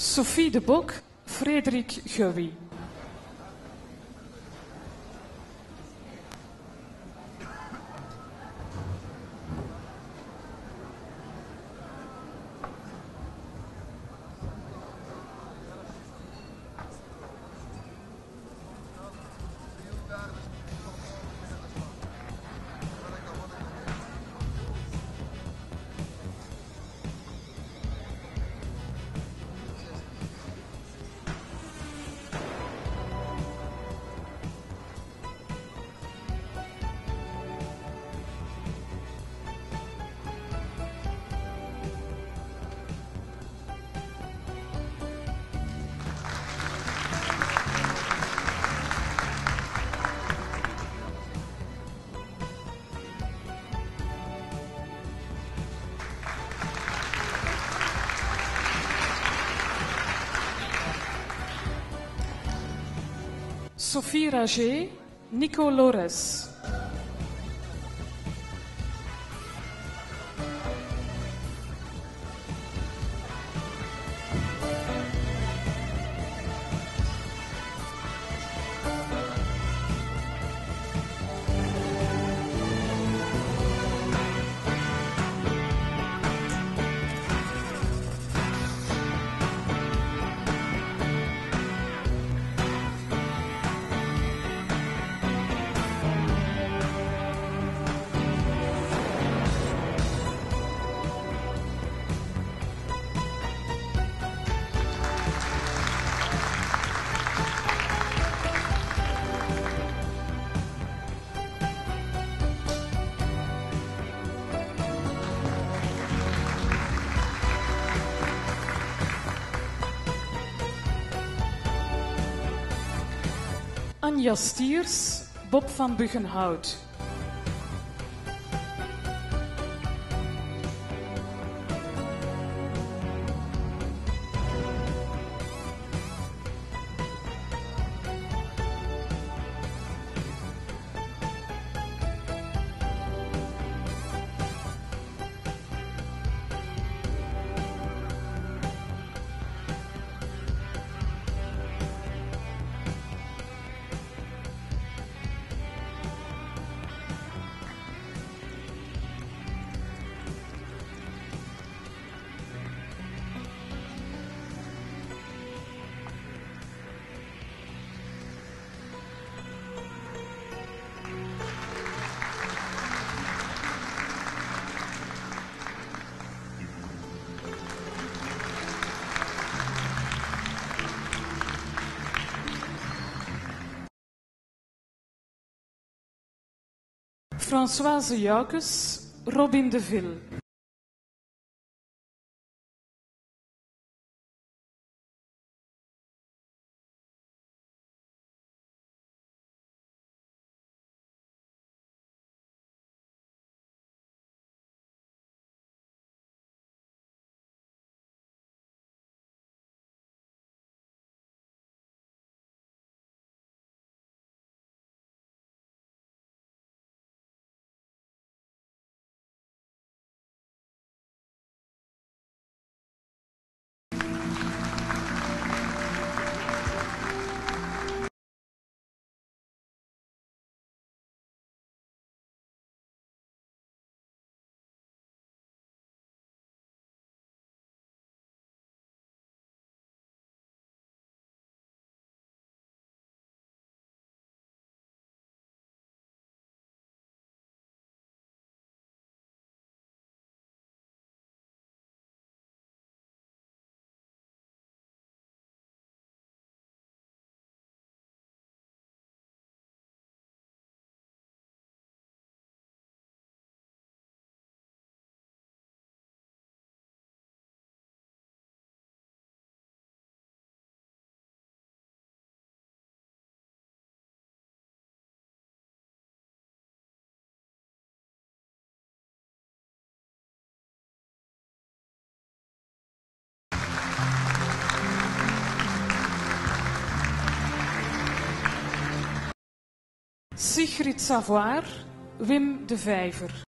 Sophie de Bok, Frederik Geuwie. Sophie Rager, Nico Lores. Anja Stiers, Bob van Buggenhout. Françoise Joukes, Robin de Ville. Sigrid Savoir, Wim de Vijver.